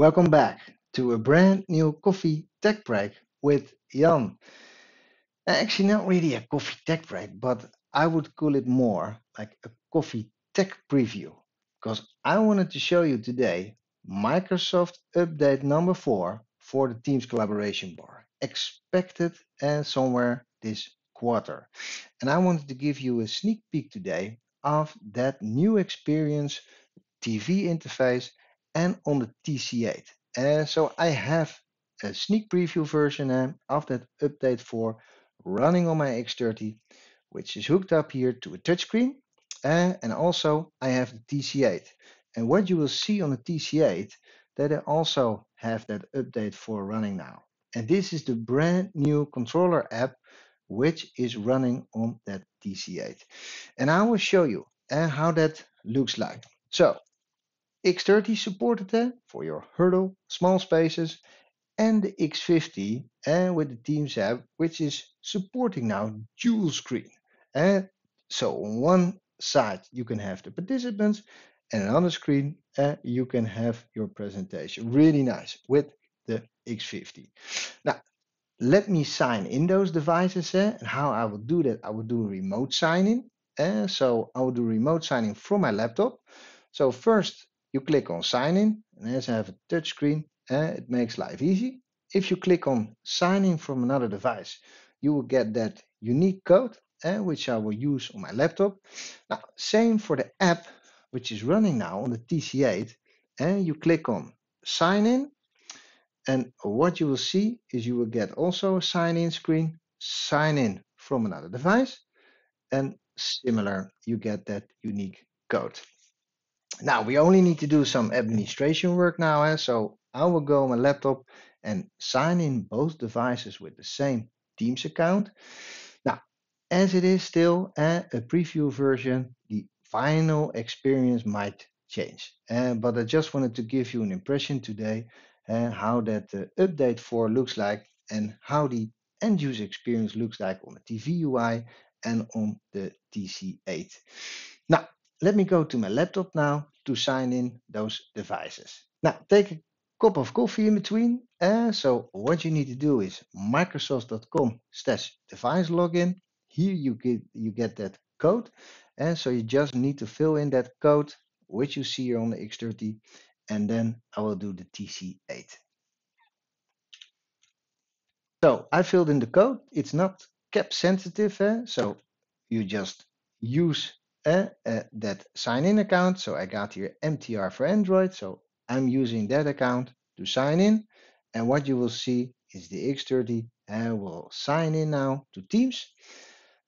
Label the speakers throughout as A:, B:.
A: Welcome back to a brand new coffee tech break with Jan. Actually, not really a coffee tech break, but I would call it more like a coffee tech preview because I wanted to show you today Microsoft update number four for the Teams collaboration bar, expected and somewhere this quarter. And I wanted to give you a sneak peek today of that new experience, TV interface, and on the TC8. Uh, so I have a sneak preview version of that update 4 running on my X30, which is hooked up here to a touchscreen. Uh, and also I have the TC8. And what you will see on the TC8, that I also have that update 4 running now. And this is the brand new controller app, which is running on that TC8. And I will show you uh, how that looks like. So X30 supported there for your hurdle, small spaces, and the X50 and with the Teams app, which is supporting now dual screen. And so on one side you can have the participants, and another screen you can have your presentation. Really nice with the X50. Now let me sign in those devices uh, and how I will do that. I will do a remote signing. So I will do remote signing from my laptop. So first you click on sign in, and as I have a touch screen, uh, it makes life easy. If you click on sign in from another device, you will get that unique code, uh, which I will use on my laptop. Now, same for the app, which is running now on the TC8, and uh, you click on sign in, and what you will see is you will get also a sign in screen, sign in from another device, and similar, you get that unique code. Now we only need to do some administration work now. Eh? So I will go on my laptop and sign in both devices with the same Teams account. Now, as it is still eh, a preview version, the final experience might change. Uh, but I just wanted to give you an impression today uh, how that uh, update 4 looks like and how the end user experience looks like on the TV UI and on the TC8. Now, let me go to my laptop now to sign in those devices. Now, take a cup of coffee in between. Uh, so what you need to do is microsoft.com slash device login. Here you get, you get that code. And so you just need to fill in that code, which you see here on the X30. And then I will do the TC8. So I filled in the code. It's not cap sensitive. Eh? So you just use uh, uh, that sign in account. So I got here MTR for Android. So I'm using that account to sign in. And what you will see is the X30 and we'll sign in now to Teams.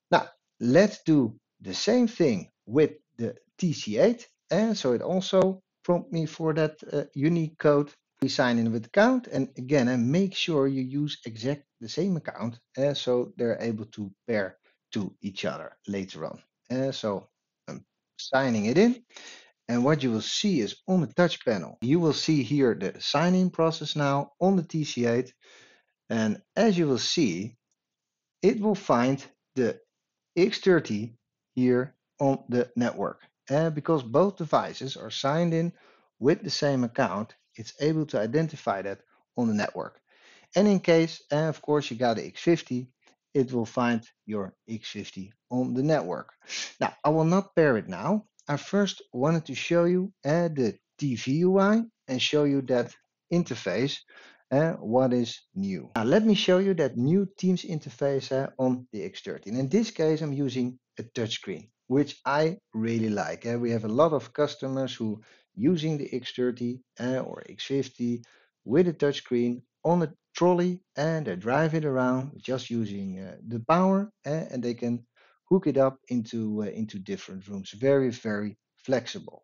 A: Now, let's do the same thing with the TC8. And so it also prompt me for that uh, unique code. We sign in with account. And again, and make sure you use exact the same account. Uh, so they're able to pair to each other later on. Uh, so signing it in. And what you will see is on the touch panel, you will see here the sign-in process now on the TC8. And as you will see, it will find the X30 here on the network. And because both devices are signed in with the same account, it's able to identify that on the network. And in case, and of course, you got the X50, it will find your X50 on the network. Now, I will not pair it now. I first wanted to show you uh, the TV UI and show you that interface, uh, what is new. Now, let me show you that new Teams interface uh, on the X30. And in this case, I'm using a touchscreen, which I really like. We have a lot of customers who using the X30 uh, or X50 with a touchscreen on a trolley and they drive it around just using uh, the power uh, and they can hook it up into uh, into different rooms. Very very flexible.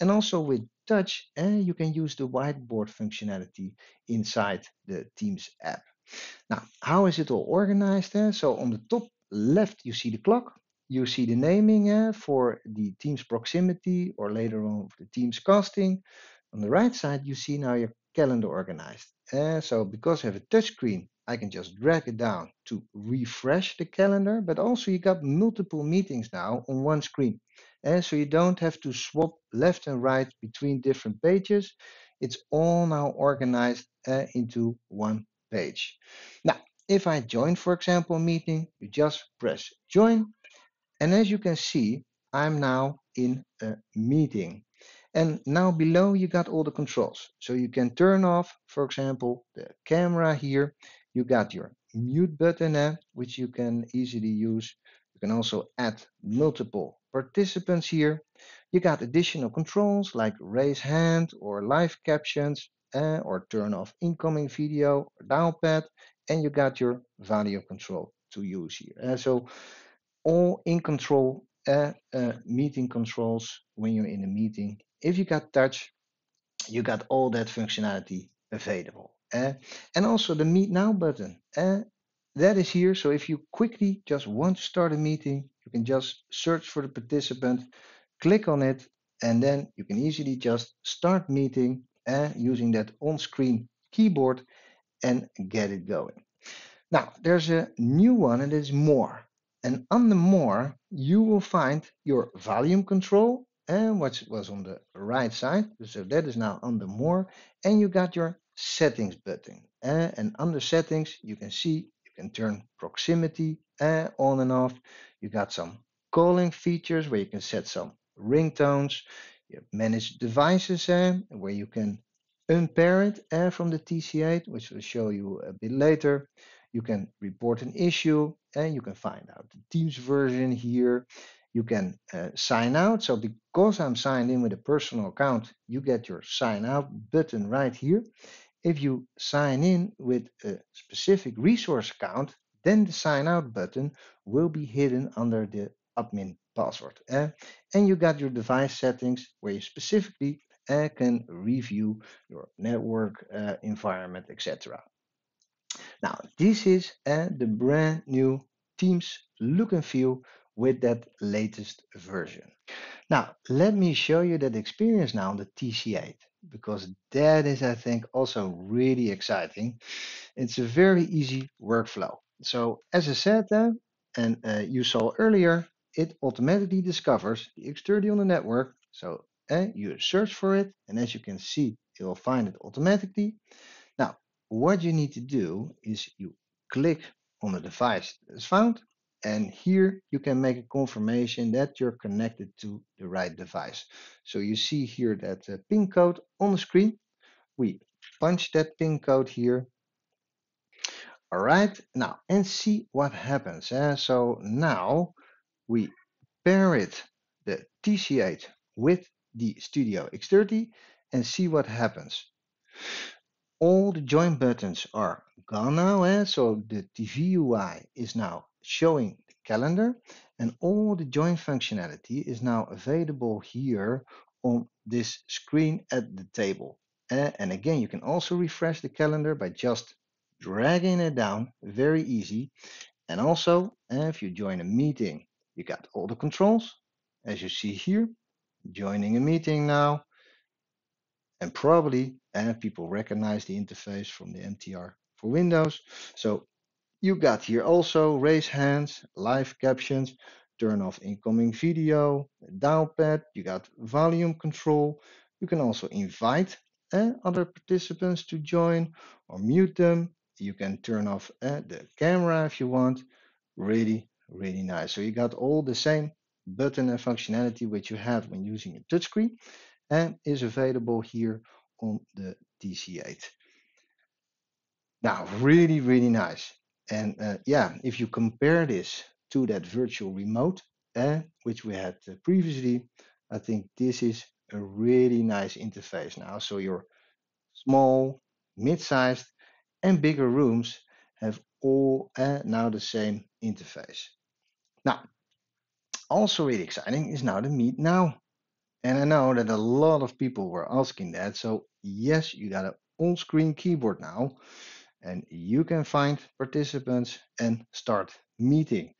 A: And also with touch uh, you can use the whiteboard functionality inside the teams app. Now how is it all organized uh, so on the top left you see the clock you see the naming for the teams proximity or later on the teams casting. On the right side you see now your calendar organized uh, so because I have a touchscreen, I can just drag it down to refresh the calendar, but also you got multiple meetings now on one screen. And so you don't have to swap left and right between different pages. It's all now organized uh, into one page. Now, if I join, for example, a meeting, you just press join. And as you can see, I'm now in a meeting. And now below you got all the controls. So you can turn off, for example, the camera here. You got your mute button, eh, which you can easily use. You can also add multiple participants here. You got additional controls like raise hand or live captions eh, or turn off incoming video or dial pad. And you got your volume control to use here. Eh. So all in control uh, uh, meeting controls when you're in a meeting. If you got touch, you got all that functionality available. Uh, and also the Meet Now button. Uh, that is here. So if you quickly just want to start a meeting, you can just search for the participant, click on it, and then you can easily just start meeting uh, using that on-screen keyboard and get it going. Now, there's a new one and it's more. And on the more, you will find your volume control and what was on the right side. So that is now under more. And you got your settings button. Uh, and under settings, you can see you can turn proximity uh, on and off. You got some calling features where you can set some ringtones. You manage devices uh, where you can unpair it uh, from the TC8, which will show you a bit later. You can report an issue and you can find out the Teams version here. You can uh, sign out. So because I'm signed in with a personal account, you get your sign out button right here. If you sign in with a specific resource account, then the sign out button will be hidden under the admin password. Uh, and you got your device settings where you specifically uh, can review your network uh, environment, etc. Now, this is the brand new Teams look and feel with that latest version. Now, let me show you that experience now on the TC8 because that is, I think, also really exciting. It's a very easy workflow. So, as I said, uh, and uh, you saw earlier, it automatically discovers the X30 on the network. So, uh, you search for it, and as you can see, it will find it automatically. Now, what you need to do is you click on the device that is found and here you can make a confirmation that you're connected to the right device. So you see here that uh, pin code on the screen. We punch that pin code here. All right, now and see what happens. Eh? So now we pair it, the TC8 with the Studio X30 and see what happens all the join buttons are gone now. Eh? So the TV UI is now showing the calendar and all the join functionality is now available here on this screen at the table. And again, you can also refresh the calendar by just dragging it down, very easy. And also, if you join a meeting, you got all the controls, as you see here, joining a meeting now, and probably and people recognize the interface from the MTR for Windows. So you got here also raise hands, live captions, turn off incoming video, dial pad, you got volume control. You can also invite uh, other participants to join or mute them. You can turn off uh, the camera if you want. Really, really nice. So you got all the same button and functionality which you have when using a touchscreen and is available here on the TC8. Now, really, really nice. And uh, yeah, if you compare this to that virtual remote, uh, which we had uh, previously, I think this is a really nice interface now. So your small, mid-sized, and bigger rooms have all uh, now the same interface. Now, also really exciting is now the Meet Now and I know that a lot of people were asking that. So yes, you got an on-screen keyboard now and you can find participants and start meeting.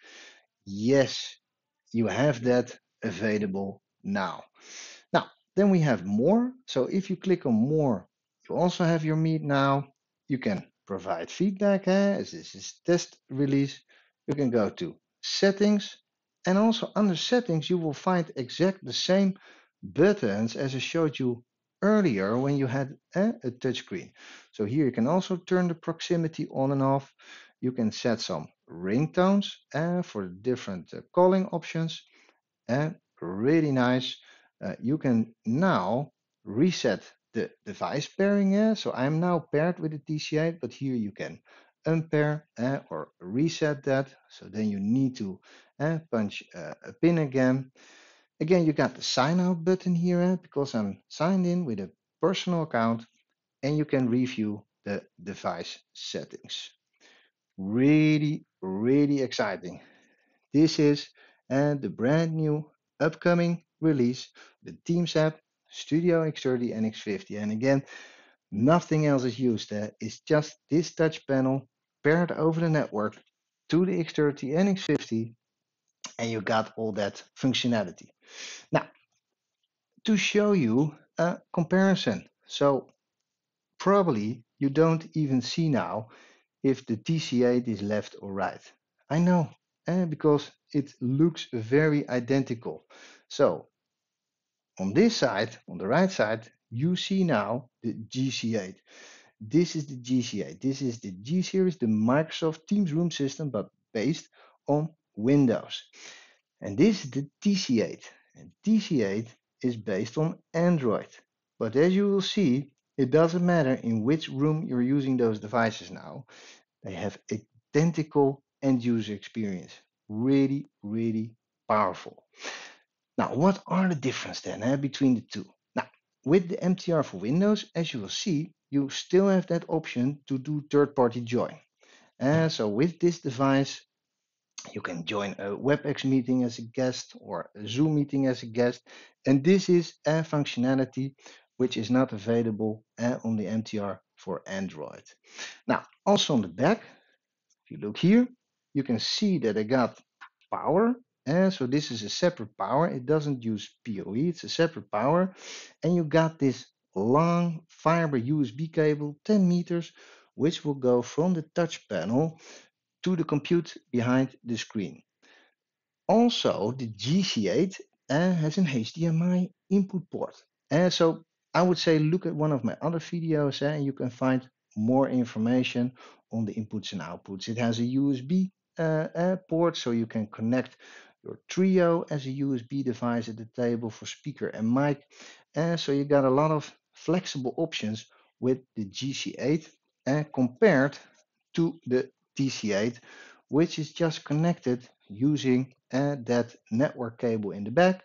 A: Yes, you have that available now. Now, then we have more. So if you click on more, you also have your meet now. You can provide feedback eh, as this is test release. You can go to settings and also under settings, you will find exact the same buttons as I showed you earlier when you had uh, a touchscreen. So here you can also turn the proximity on and off. You can set some ringtones uh, for different uh, calling options. And really nice. Uh, you can now reset the device pairing. Uh, so I'm now paired with the TC8, but here you can unpair uh, or reset that. So then you need to uh, punch uh, a pin again. Again, you got the sign out button here uh, because I'm signed in with a personal account and you can review the device settings. Really, really exciting. This is uh, the brand new upcoming release, the Teams app, Studio X30 and X50. And again, nothing else is used. Uh, it's just this touch panel paired over the network to the X30 and X50, and you got all that functionality. Now, to show you a comparison. So probably you don't even see now if the TC8 is left or right. I know, eh, because it looks very identical. So on this side, on the right side, you see now the GC8. This is the GC8. This is the G series, the Microsoft Teams Room system, but based on Windows. And this is the TC8. And TC8 is based on Android. But as you will see, it doesn't matter in which room you're using those devices now. They have identical end user experience. Really, really powerful. Now, what are the differences then eh, between the two? Now, with the MTR for Windows, as you will see, you still have that option to do third-party join. And so with this device, you can join a WebEx meeting as a guest or a Zoom meeting as a guest. And this is a functionality which is not available uh, on the MTR for Android. Now, also on the back, if you look here, you can see that I got power. And so this is a separate power. It doesn't use PoE, it's a separate power. And you got this long fiber USB cable, 10 meters, which will go from the touch panel to the compute behind the screen. Also, the GC8 uh, has an HDMI input port. And uh, so I would say look at one of my other videos uh, and you can find more information on the inputs and outputs. It has a USB uh, uh, port so you can connect your Trio as a USB device at the table for speaker and mic. And so you got a lot of flexible options with the GC8 and compared to the TC8, which is just connected using uh, that network cable in the back,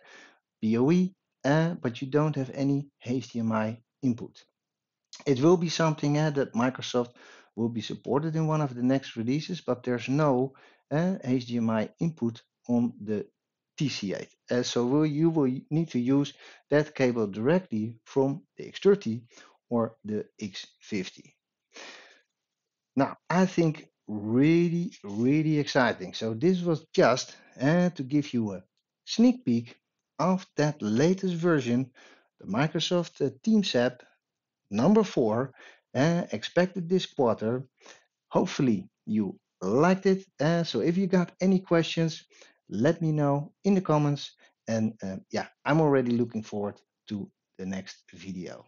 A: PoE, uh, but you don't have any HDMI input. It will be something uh, that Microsoft will be supported in one of the next releases, but there's no uh, HDMI input on the TC8. Uh, so will, you will need to use that cable directly from the X30 or the X50. Now, I think really, really exciting. So this was just uh, to give you a sneak peek of that latest version, the Microsoft uh, Teams app number four, uh, expected this quarter. Hopefully you liked it. Uh, so if you got any questions, let me know in the comments. And uh, yeah, I'm already looking forward to the next video.